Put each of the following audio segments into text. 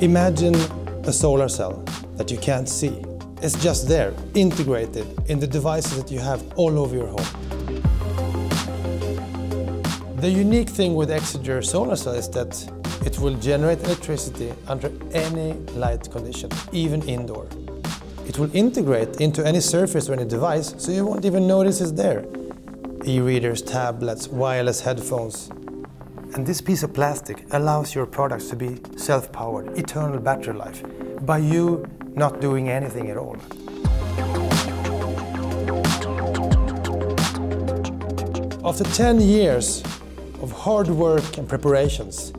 Imagine a solar cell that you can't see. It's just there, integrated in the devices that you have all over your home. The unique thing with Exeger solar cell is that it will generate electricity under any light condition, even indoor. It will integrate into any surface or any device, so you won't even notice it's there. E-readers, tablets, wireless headphones, and this piece of plastic allows your products to be self-powered, eternal battery life, by you not doing anything at all. After 10 years of hard work and preparations,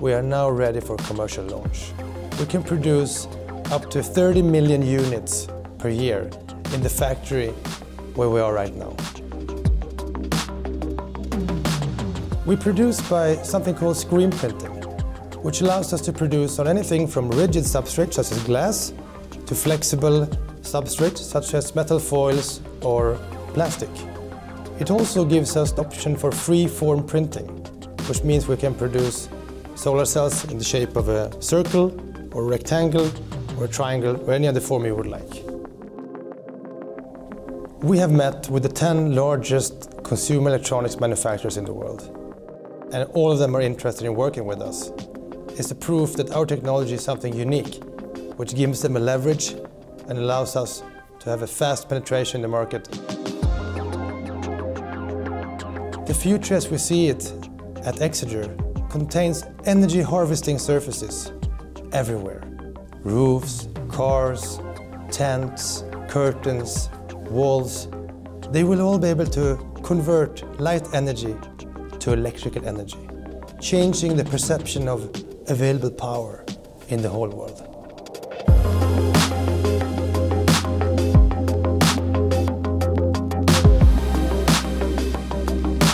we are now ready for commercial launch. We can produce up to 30 million units per year in the factory where we are right now. We produce by something called screen printing, which allows us to produce on anything from rigid substrates such as glass to flexible substrates such as metal foils or plastic. It also gives us the option for free-form printing, which means we can produce solar cells in the shape of a circle or a rectangle or a triangle or any other form you would like. We have met with the 10 largest consumer electronics manufacturers in the world and all of them are interested in working with us. It's a proof that our technology is something unique, which gives them a leverage and allows us to have a fast penetration in the market. The future as we see it at Exeger contains energy harvesting surfaces everywhere. Roofs, cars, tents, curtains, walls. They will all be able to convert light energy to electrical energy, changing the perception of available power in the whole world.